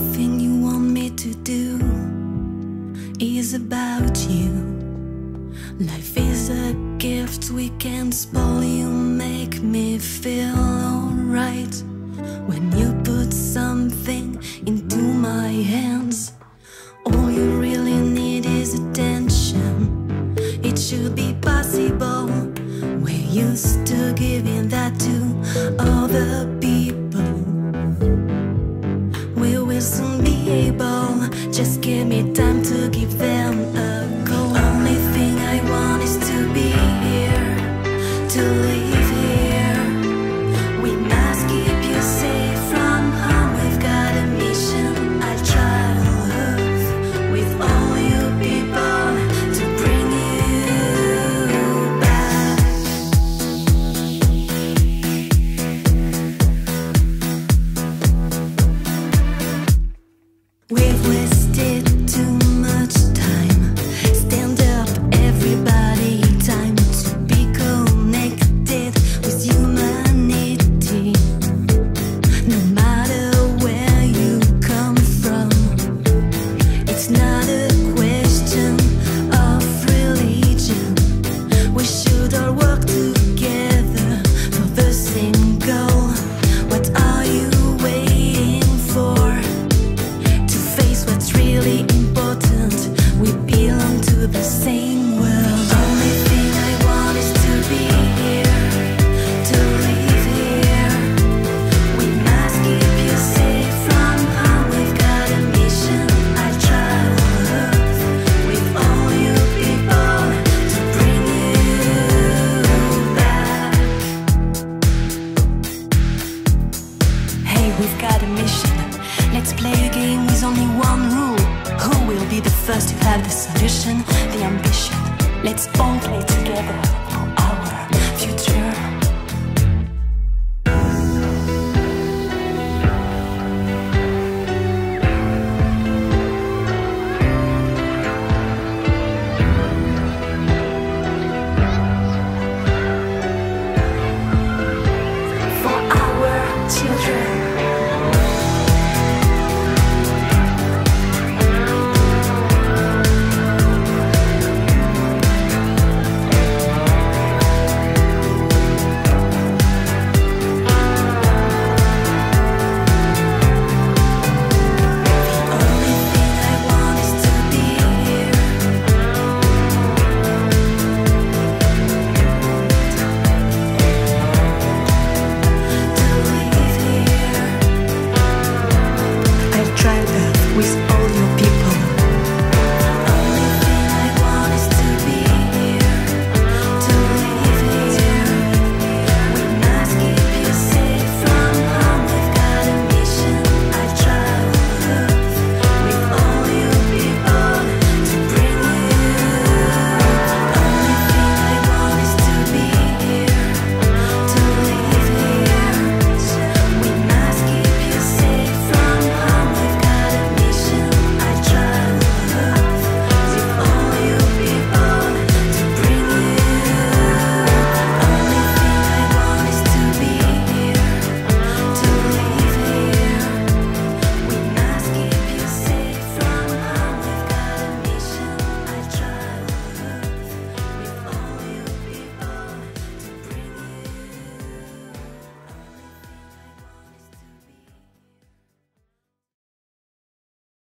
Everything you want me to do is about you. Life is a gift we can't spoil. You make me feel alright when you put something into my hands. All you really need is attention. It should be possible. We're used to giving that to. Just give me time to give them a only one rule. Who will be the first to have the solution? The ambition. Let's all play together.